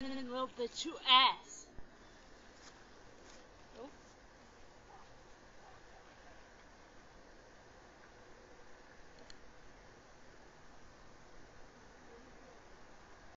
and little bit too ass.